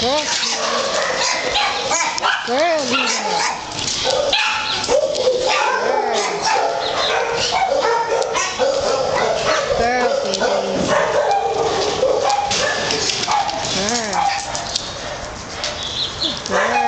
Girl, girl, girl, girl, girl.